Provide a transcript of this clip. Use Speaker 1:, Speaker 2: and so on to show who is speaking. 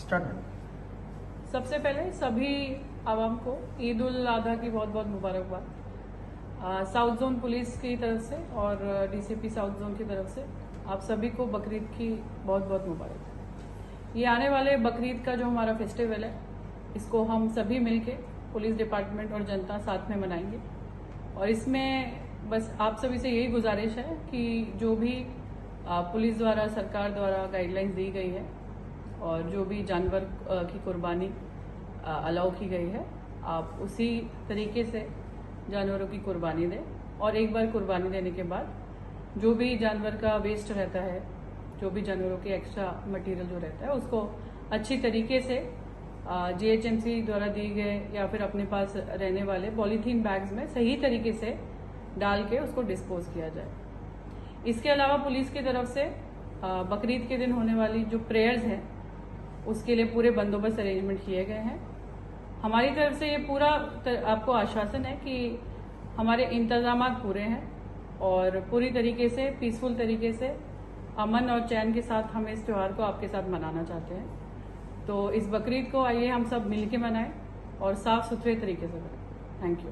Speaker 1: Start
Speaker 2: सबसे पहले सभी आवाम को ईद उल अजहा की बहुत बहुत मुबारकबाद। साउथ जोन पुलिस की तरफ़ से और डीसीपी साउथ जोन की तरफ़ से आप सभी को बकरीद की बहुत बहुत मुबारक। ये आने वाले बकरीद का जो हमारा फेस्टिवल है, इसको हम सभी मिलके पुलिस डिपार्टमेंट और जनता साथ में मनाएँगे। और इसमें बस आप सभी से यही गुजारिश है कि जो भी पुलिस द्वारा, सरकार द्वारा गाइडलाइंस दी गई है और जो भी जानवर की कुर्बानी अलाउ की गई है, आप उसी तरीके से जानवरों की कुर्बानी दें। और एक बार कुर्बानी देने के बाद जो भी जानवर का वेस्ट रहता है, जो भी जानवरों के एक्स्ट्रा मटेरियल जो रहता है, उसको अच्छी तरीके से जीएचएमसी द्वारा दिए गए या फिर अपने पास रहने वाले पॉलीथीन बैग्स में सही तरीके से डाल के उसको डिस्पोज किया जाए। इसके अलावा पुलिस की तरफ़ से बकरीद के दिन होने वाली जो प्रेयर्स हैं उसके लिए पूरे बंदोबस्त अरेंजमेंट किए गए हैं। हमारी तरफ़ से ये पूरा आपको आश्वासन है कि हमारे इंतज़ाम पूरे हैं और पूरी तरीके से पीसफुल तरीके से अमन और चैन के साथ हम इस त्यौहार को आपके साथ मनाना चाहते हैं। तो इस बकरीद को आइए हम सब मिलके मनाएँ और साफ़ सुथरे तरीके से करें थैंक यू